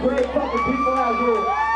great fucking people out here.